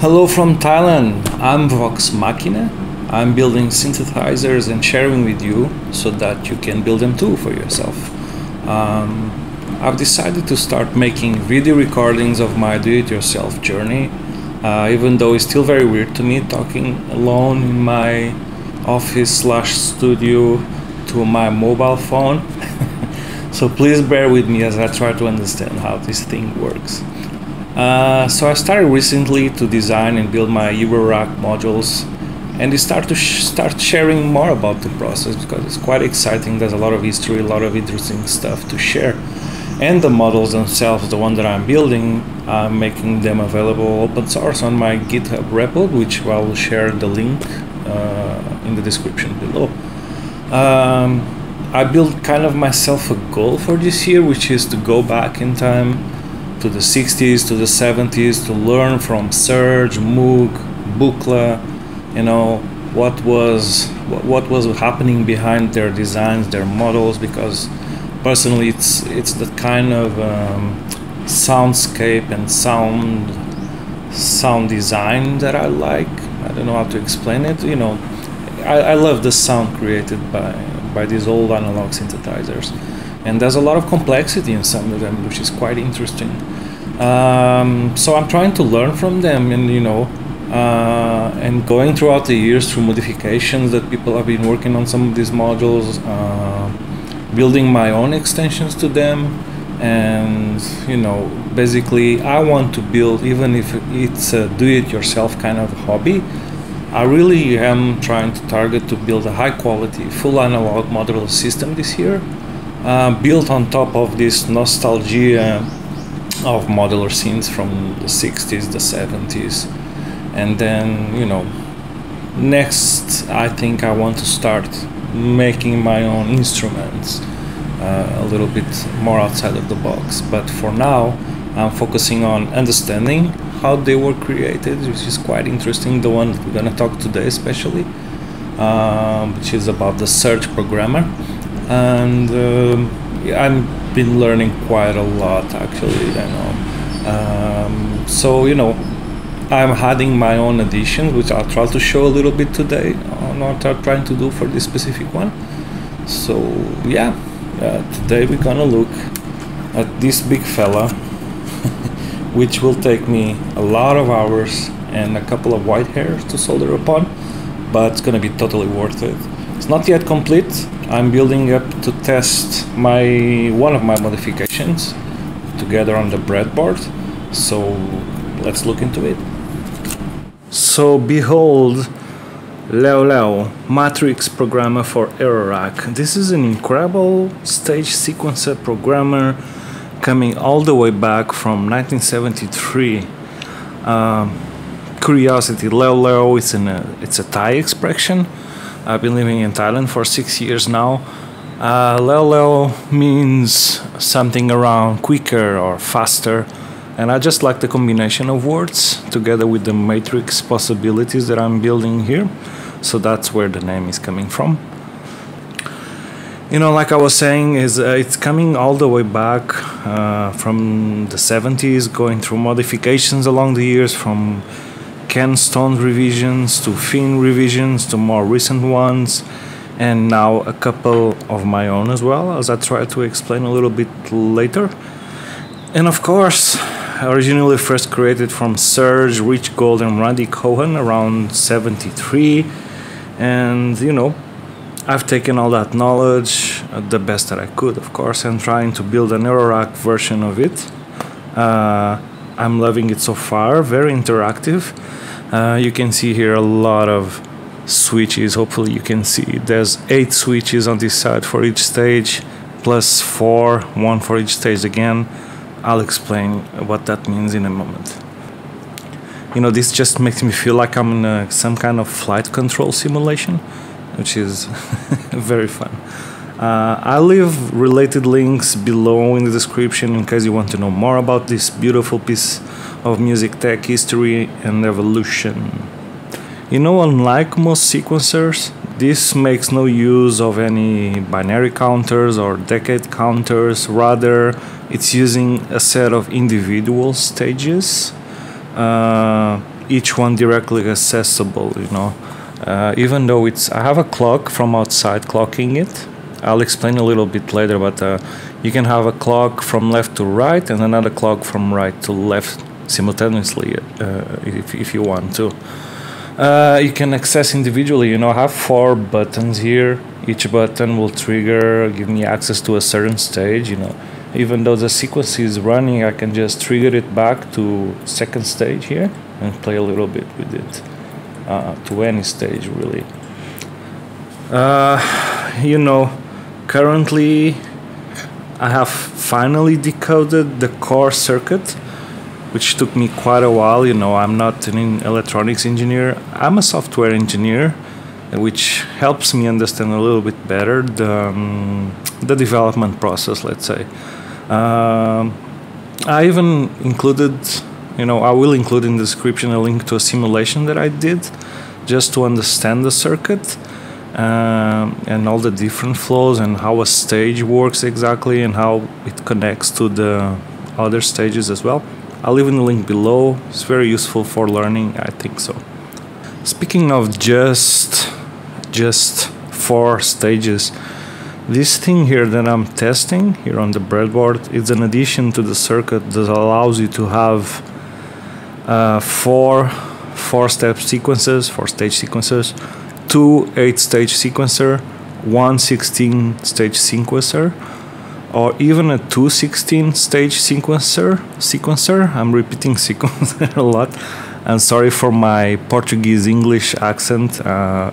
Hello from Thailand. I'm Vox Machina. I'm building synthesizers and sharing with you so that you can build them too for yourself. Um, I've decided to start making video recordings of my do-it-yourself journey, uh, even though it's still very weird to me talking alone in my office slash studio to my mobile phone. so please bear with me as I try to understand how this thing works. Uh, so I started recently to design and build my Eurorack modules and start to sh- start sharing more about the process because it's quite exciting. There's a lot of history, a lot of interesting stuff to share. And the models themselves, the one that I'm building, I'm making them available open source on my GitHub repo, which I will share the link uh, in the description below. Um, I built kind of myself a goal for this year, which is to go back in time to the 60s, to the 70s, to learn from Serge, Moog, Buchla, you know, what was what, what was happening behind their designs, their models, because personally it's it's the kind of um, soundscape and sound sound design that I like. I don't know how to explain it. You know, I, I love the sound created by by these old analog synthesizers and there's a lot of complexity in some of them, which is quite interesting. Um, so I'm trying to learn from them, and you know, uh, and going throughout the years through modifications that people have been working on some of these modules, uh, building my own extensions to them, and you know, basically, I want to build, even if it's a do-it-yourself kind of hobby. I really am trying to target to build a high quality, full analog modular system this year uh, built on top of this nostalgia of modular scenes from the 60s, the 70s. And then, you know, next I think I want to start making my own instruments uh, a little bit more outside of the box. But for now, I'm focusing on understanding how they were created, which is quite interesting. The one we're gonna talk today, especially, uh, which is about the Serge programmer and um, I've been learning quite a lot actually. You know, um, so you know, I'm adding my own additions, which I'll try to show a little bit today on what I'm trying to do for this specific one. So yeah, uh, today we're gonna look at this big fella, which will take me a lot of hours and a couple of white hairs to solder upon, but it's gonna be totally worth it. It's not yet complete. I'm building up to test my one of my modifications together on the breadboard. So let's look into it. So behold Leo Leo Matrix programmer for Eurorack. This is an incredible stage sequencer programmer coming all the way back from 1973. Um, curiosity, Leo Leo is an, uh, it's a Thai expression I've been living in Thailand for six years now. Uh, Leo Leo means something around quicker or faster, and I just like the combination of words together with the matrix possibilities that I'm building here. So that's where the name is coming from. You know, like I was saying, is uh, it's coming all the way back uh, from the 70s, going through modifications along the years from Ken Stone revisions to Finn revisions to more recent ones, and now a couple of my own as well, as I try to explain a little bit later. And of course, originally first created from Serge, Rich Gold, and Randy Cohen around 73. And you know, I've taken all that knowledge, uh, the best that I could, of course, and trying to build an Eurorack version of it. Uh, I'm loving it so far, very interactive. Uh, you can see here a lot of switches. Hopefully, you can see there's eight switches on this side for each stage, plus four, one for each stage again. I'll explain what that means in a moment. You know, this just makes me feel like I'm in a, some kind of flight control simulation, which is very fun. Uh, I'll leave related links below in the description in case you want to know more about this beautiful piece of music tech history and evolution. You know, unlike most sequencers, this makes no use of any binary counters or decade counters, rather, it's using a set of individual stages. Uh, each one directly accessible, you know. Uh, even though it's, I have a clock from outside clocking it. I'll explain a little bit later, but uh, you can have a clock from left to right and another clock from right to left simultaneously uh, if, if you want to. Uh, you can access individually, you know, I have four buttons here. Each button will trigger, give me access to a certain stage, you know. Even though the sequence is running, I can just trigger it back to second stage here and play a little bit with it uh, to any stage really. Uh, you know, currently I have finally decoded the core circuit, which took me quite a while. You know, I'm not an electronics engineer, I'm a software engineer, which helps me understand a little bit better the, um, the development process, let's say. Um, I even included, you know, I will include in the description a link to a simulation that I did just to understand the circuit um, and all the different flows and how a stage works exactly and how it connects to the other stages as well. I'll leave in the link below. It's very useful for learning, I think so. Speaking of just just four stages, this thing here that I'm testing here on the breadboard is an addition to the circuit that allows you to have uh, four four step sequences, four stage sequences, two eight stage sequencer, one 16 stage sequencer, or even a two 16 stage sequencer. Sequencer. I'm repeating sequencer a lot. I'm sorry for my Portuguese English accent. Uh,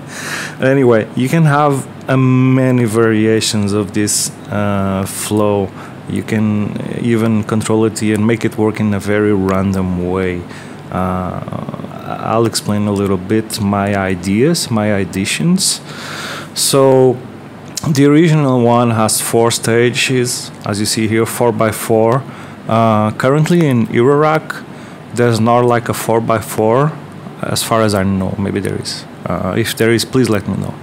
anyway, you can have uh, many variations of this uh, flow. You can even control it and make it work in a very random way. I'll explain a little bit my ideas, my additions. So, the original one has four stages, as you see here, four by four. Uh, currently in Eurorack, there's not like a four by four, as far as I know. Maybe there is. Uh, if there is, please let me know.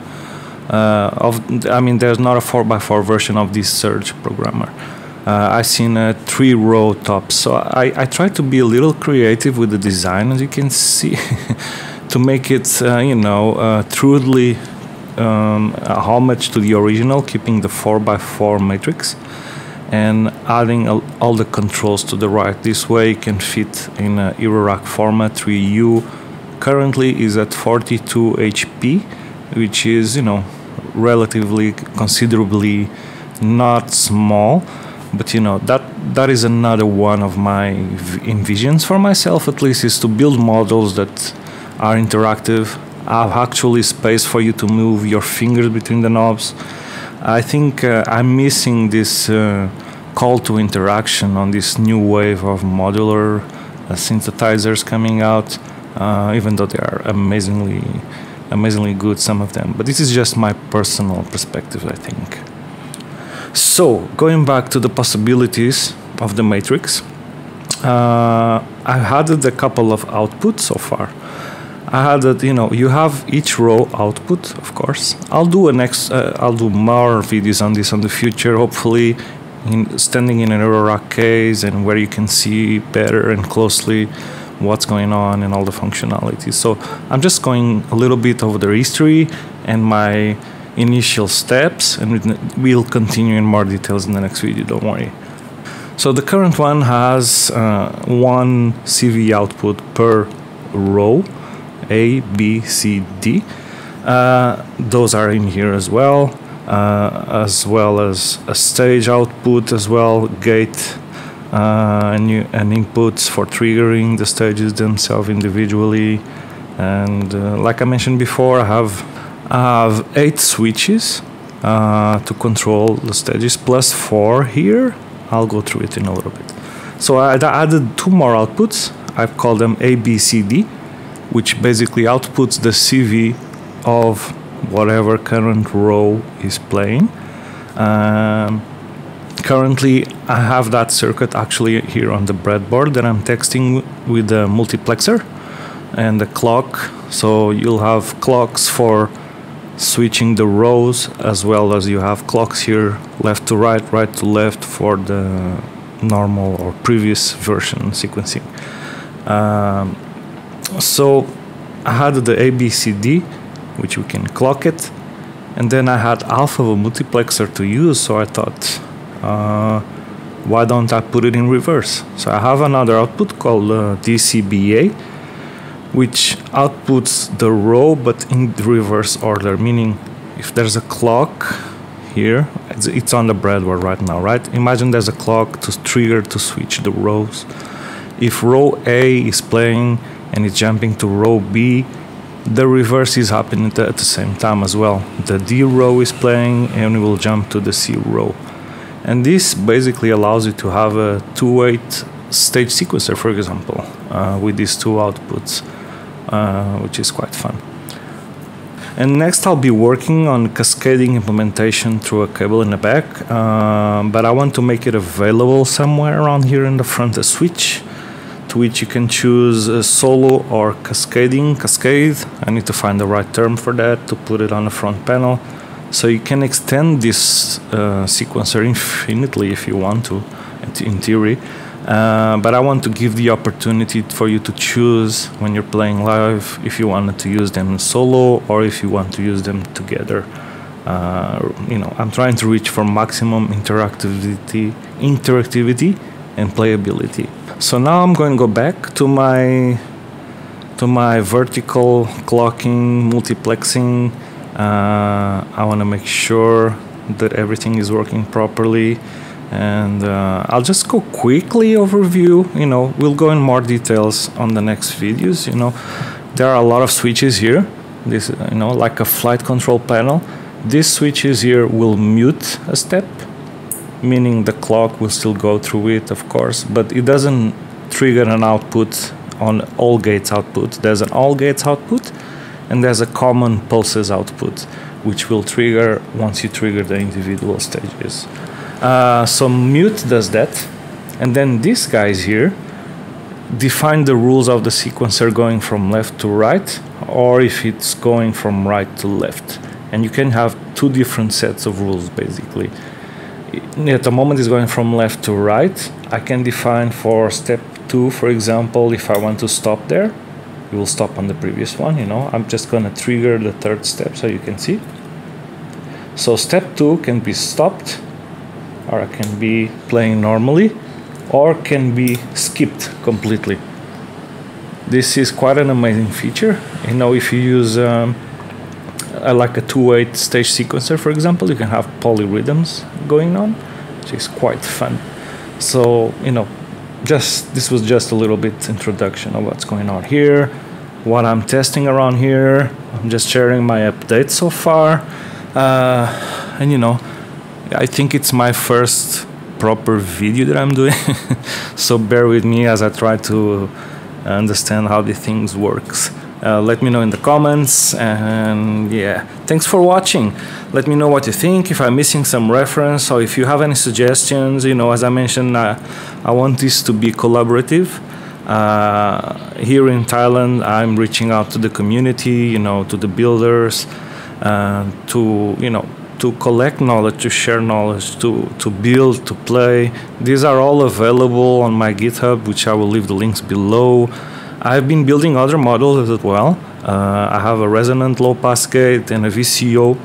Uh, of, I mean, there's not a four by four version of this Serge programmer. Uh, I've seen a three row top, so I, I try to be a little creative with the design, as you can see, to make it, uh, you know, uh, truly um, a homage to the original, keeping the 4x4 matrix and adding all the controls to the right. This way it can fit in a Eurorack format 3U. Currently is at 42 HP, which is, you know, relatively considerably not small but you know that that is another one of my envisions for myself at least is to build models that are interactive have actually space for you to move your fingers between the knobs i think uh, i'm missing this uh, call to interaction on this new wave of modular uh, synthesizers coming out, uh, even though they are amazingly, amazingly good, some of them. But this is just my personal perspective, I think. So, going back to the possibilities of the matrix, uh, I've added a couple of outputs so far. I added, you know, you have each row output, of course. I'll do a next, uh, I'll do more videos on this on the future, hopefully in standing in an Eurorack case and where you can see better and closely what's going on and all the functionalities. So I'm just going a little bit over the history and my initial steps and we'll continue in more details in the next video, don't worry. So the current one has uh, one CV output per row, A, B, C, D. Uh, those are in here as well uh, as well as a stage output as well, gate uh, and, and inputs for triggering the stages themselves individually. And uh, like I mentioned before, I have, I have eight switches uh, to control the stages plus four here. I'll go through it in a little bit. So I added two more outputs. I've called them A, B, C, D, which basically outputs the CV of whatever current row is playing. Um, currently, I have that circuit actually here on the breadboard that I'm texting with the multiplexer and the clock. So you'll have clocks for switching the rows as well as you have clocks here left to right, right to left for the normal or previous version sequencing. Um, So I had the ABCD, which we can clock it, and then I had half of a multiplexer to use. So I thought, uh, why don't I put it in reverse? So I have another output called uh, DCBA, which outputs the row but in reverse order, meaning if there's a clock here, it's, on the breadboard right now, right? Imagine there's a clock to trigger to switch the rows. If row A is playing and it's jumping to row B, the reverse is happening at the same time as well. The D row is playing and it will jump to the C row. And this basically allows you to have a two-weight stage sequencer, for example, uh, with these two outputs, which is quite fun. And next I'll be working on cascading implementation through a cable in the back, uh, but I want to make it available somewhere around here in the front, a switch to which you can choose solo or cascading, cascade. I need to find the right term for that to put it on the front panel. So you can extend this uh, sequencer infinitely if you want to, in theory. Uh, but I want to give the opportunity for you to choose when you're playing live if you wanted to use them solo or if you want to use them together. Uh, you know, I'm trying to reach for maximum interactivity, interactivity and playability. So now I'm going to go back to my to my vertical clocking, multiplexing. Uh, I want to make sure that everything is working properly and uh, I'll just go quickly overview you know we'll go in more details on the next videos you know there are a lot of switches here this you know like a flight control panel these switches here will mute a step meaning the clock will still go through it, of course, but it doesn't trigger an output on all gates output. There's an all gates output and there's a common pulses output, which will trigger once you trigger the individual stages. Uh, so mute does that, and then these guys here define the rules of the sequencer going from left to right, or if it's going from right to left. And you can have two different sets of rules basically at the moment is going from left to right. I can define for step two, for example, if I want to stop there, it will stop on the previous one, you know. I'm just gonna trigger the third step so you can see. So step two can be stopped, or I can be playing normally, or can be skipped completely. This is quite an amazing feature. You know, if you use um, uh, like a two-weight stage sequencer, for example, you can have polyrhythms going on, which is quite fun. So you know, just this was just a little bit introduction of what's going on here, what I'm testing around here. I'm just sharing my updates so far, uh, and you know, I think it's my first proper video that I'm doing, so bear with me as I try to understand how the things works. Uh, let me know in the comments and yeah. Thanks for watching. Let me know what you think if i'm missing some reference or if you have any suggestions. You know as i mentioned uh, i want this to be collaborative. Uh, here in thailand i'm reaching out to the community you know to the builders uh, to you know to collect knowledge to share knowledge to to build to play these are all available on my github which i will leave the links below I've been building other models as well. Uh, I have a resonant low pass gate and a VCO,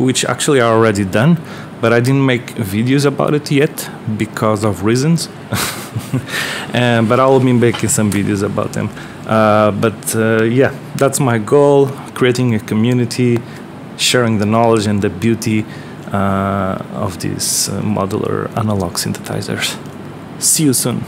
which actually, are already done, but I didn't make videos about it yet because of reasons. and, but I will be making some videos about them. Uh, but uh, yeah, that's my goal: creating a community, sharing the knowledge and the beauty uh, of these uh, modular analog synthesizers. See you soon.